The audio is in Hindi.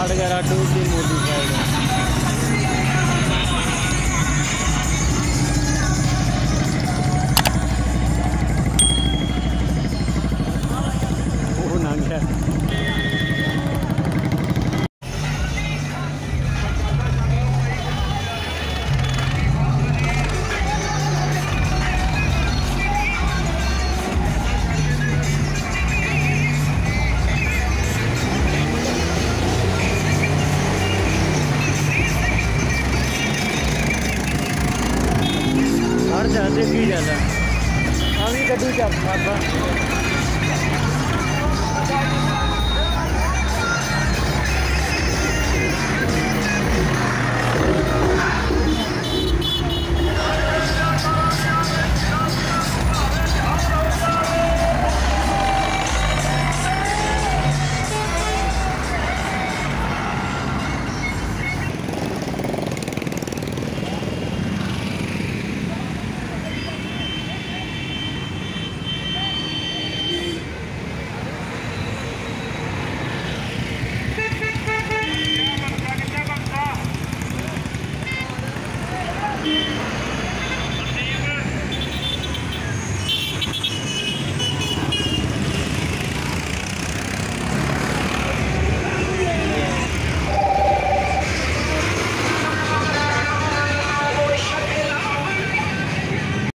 आड़गरा टू की मोडिफाइड है हर जाते की जाता अभी कभी क्या Yeah.